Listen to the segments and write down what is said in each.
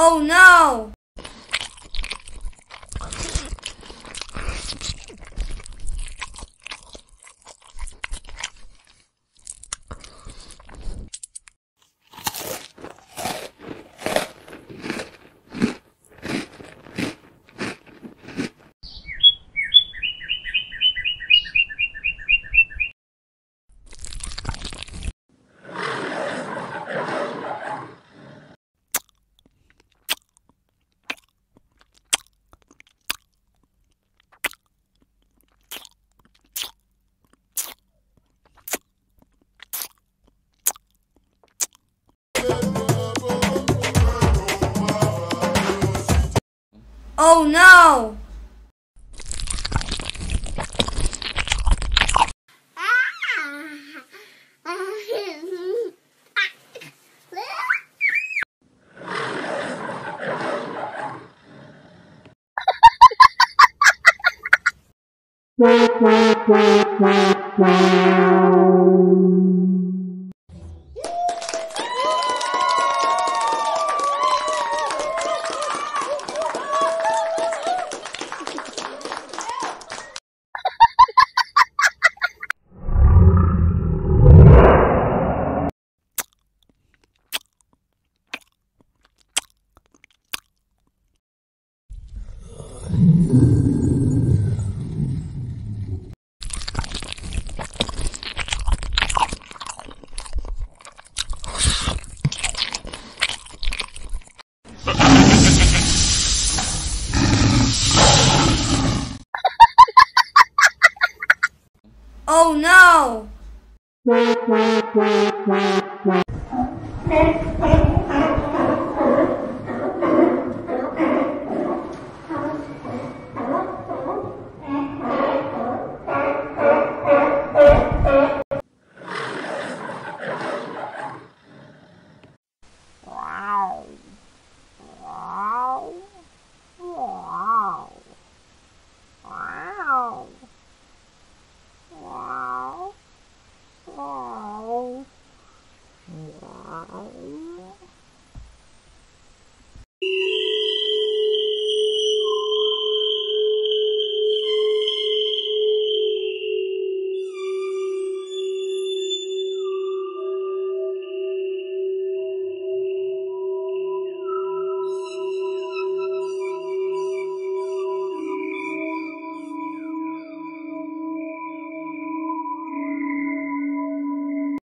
Oh no! Oh no! Oh no!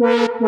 Mm-hmm.